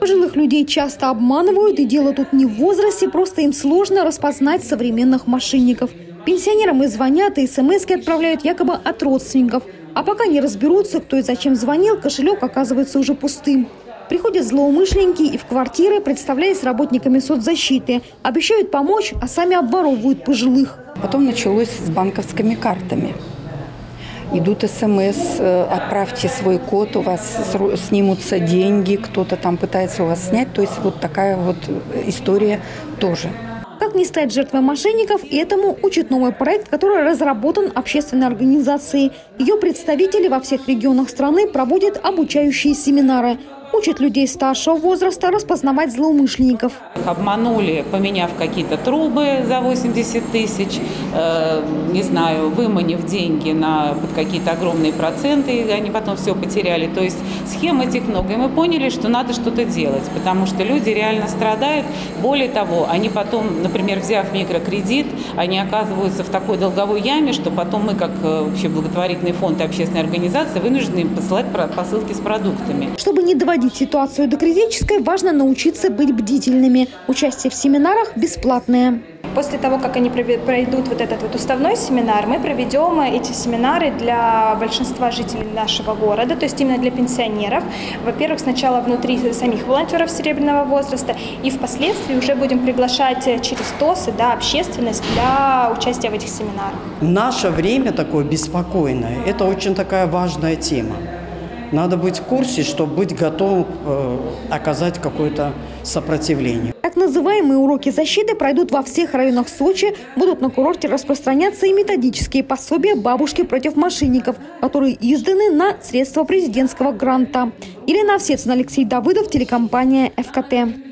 Пожилых людей часто обманывают, и дело тут не в возрасте, просто им сложно распознать современных мошенников. Пенсионерам и звонят, и смс отправляют якобы от родственников. А пока не разберутся, кто и зачем звонил, кошелек оказывается уже пустым. Приходят злоумышленники и в квартиры, представляясь работниками соцзащиты. Обещают помочь, а сами обворовывают пожилых. Потом началось с банковскими картами. Идут смс, э, отправьте свой код, у вас снимутся деньги, кто-то там пытается у вас снять. То есть вот такая вот история тоже. Как не стать жертвой мошенников, этому учит новый проект, который разработан общественной организацией. Ее представители во всех регионах страны проводят обучающие семинары – учат людей старшего возраста распознавать злоумышленников. Обманули, поменяв какие-то трубы за 80 тысяч, э, не знаю, выманив деньги на под какие-то огромные проценты, и они потом все потеряли. То есть схем этих много. И мы поняли, что надо что-то делать, потому что люди реально страдают. Более того, они потом, например, взяв микрокредит, они оказываются в такой долговой яме, что потом мы, как э, вообще благотворительный фонд и общественная организация, вынуждены им посылать посылки с продуктами. Чтобы не доводить доводить ситуацию до критической, важно научиться быть бдительными. Участие в семинарах бесплатное. После того, как они пройдут вот этот вот уставной семинар, мы проведем эти семинары для большинства жителей нашего города, то есть именно для пенсионеров. Во-первых, сначала внутри самих волонтеров серебряного возраста, и впоследствии уже будем приглашать через ТОСы, да, общественность для участия в этих семинарах. Наше время такое беспокойное, это очень такая важная тема. Надо быть в курсе, чтобы быть готовым э, оказать какое-то сопротивление. Так называемые уроки защиты пройдут во всех районах Сочи. Будут на курорте распространяться и методические пособия «Бабушки против мошенников», которые изданы на средства президентского гранта. Елена Овсецина, Алексей Давыдов, телекомпания «ФКТ».